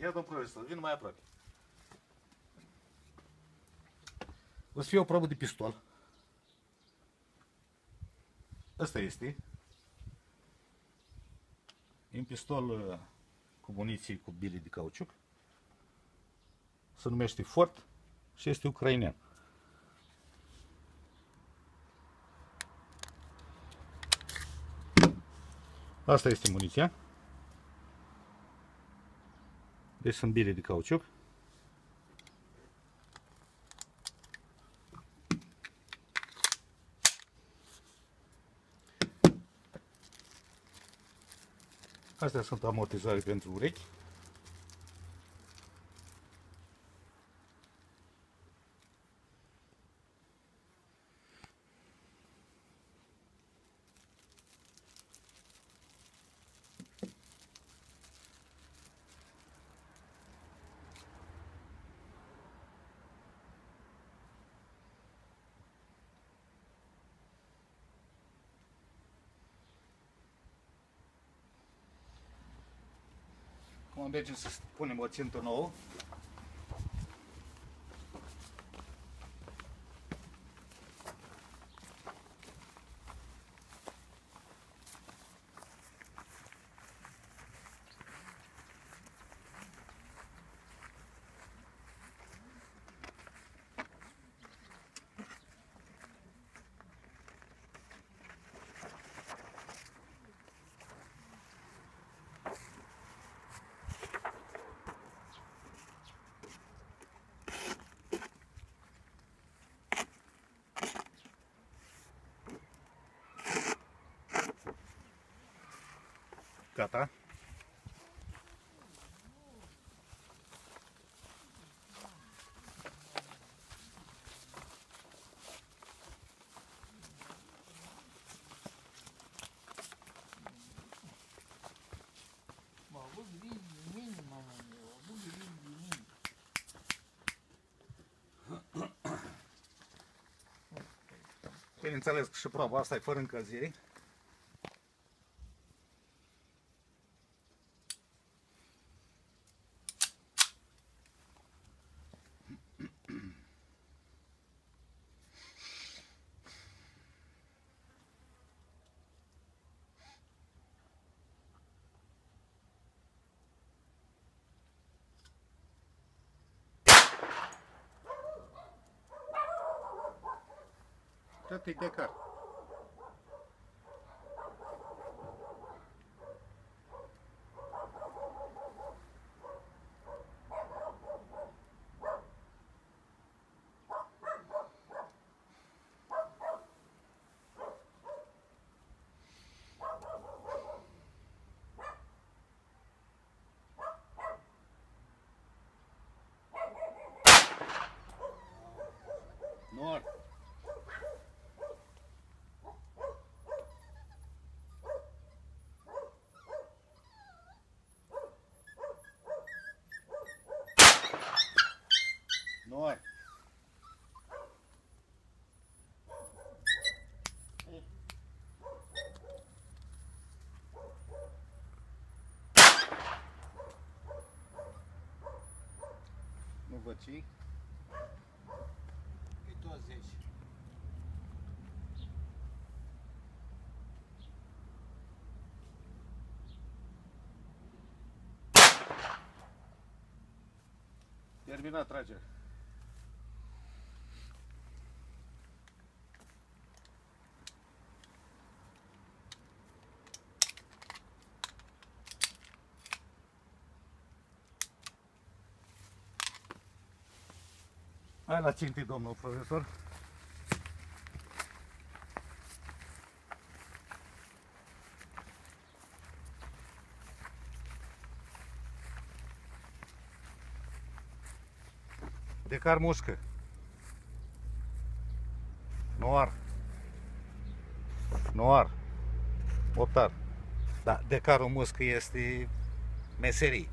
Ia, domn profesor, vin mai aproape. O să fie o probă de pistol. Ăsta este. E un pistol uh, cu muniție cu bile de cauciuc. Se numește Fort și este ucrainean. Asta este muniția. Deci sunt bile de cauciuc. Astea sunt amortizoare pentru urechi. Acum mergem să punem o țintă nouă. Mine. Bineînțeles că și proba asta e fără încălzire. Tot e de pacotinho. E do azeite? Termina atrás, Hai la țintit, domnul profesor. Decar mușcă. Noar. Noar. Optar. Da, decarul muscă este meserie.